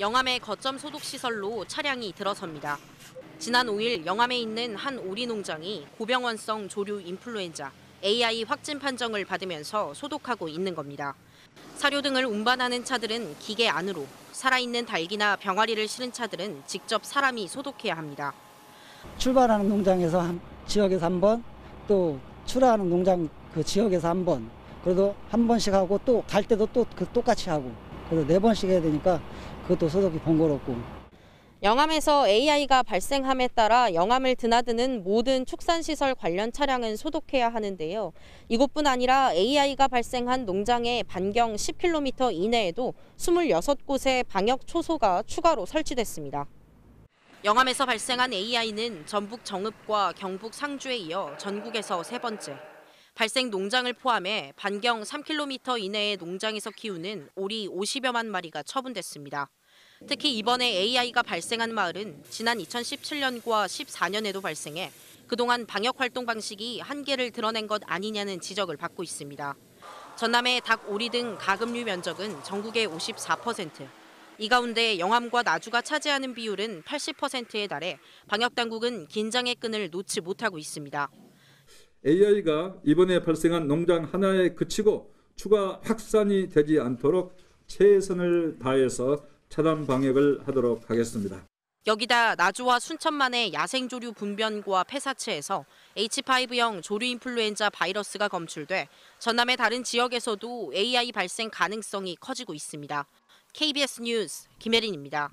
영암의 거점 소독 시설로 차량이 들어섭니다. 지난 5일 영암에 있는 한 오리 농장이 고병원성 조류 인플루엔자 AI 확진 판정을 받으면서 소독하고 있는 겁니다. 사료 등을 운반하는 차들은 기계 안으로, 살아있는 닭이나 병아리를 실은 차들은 직접 사람이 소독해야 합니다. 출발하는 농장에서 한, 지역에서 한 번, 또 출하하는 농장 그 지역에서 한 번, 그래도 한 번씩 하고 또 갈 때도 또 그 똑같이 하고, 그래서 네 번씩 해야 되니까 그것도 소독이 번거롭고. 영암에서 AI가 발생함에 따라 영암을 드나드는 모든 축산시설 관련 차량은 소독해야 하는데요. 이곳뿐 아니라 AI가 발생한 농장의 반경 10km 이내에도 26곳의 방역 초소가 추가로 설치됐습니다. 영암에서 발생한 AI는 전북 정읍과 경북 상주에 이어 전국에서 세 번째. 발생 농장을 포함해 반경 3km 이내의 농장에서 키우는 오리 50여만 마리가 처분됐습니다. 특히 이번에 AI가 발생한 마을은 지난 2017년과 14년에도 발생해 그동안 방역 활동 방식이 한계를 드러낸 것 아니냐는 지적을 받고 있습니다. 전남의 닭, 오리 등 가금류 면적은 전국의 54%. 이 가운데 영암과 나주가 차지하는 비율은 80%에 달해 방역 당국은 긴장의 끈을 놓지 못하고 있습니다. AI가 이번에 발생한 농장 하나에 그치고 추가 확산이 되지 않도록 최선을 다해서 차단 방역을 하도록 하겠습니다. 여기다 나주와 순천만의 야생조류 분변과 폐사체에서 H5형 조류 인플루엔자 바이러스가 검출돼 전남의 다른 지역에서도 AI 발생 가능성이 커지고 있습니다. KBS 뉴스 김혜린입니다.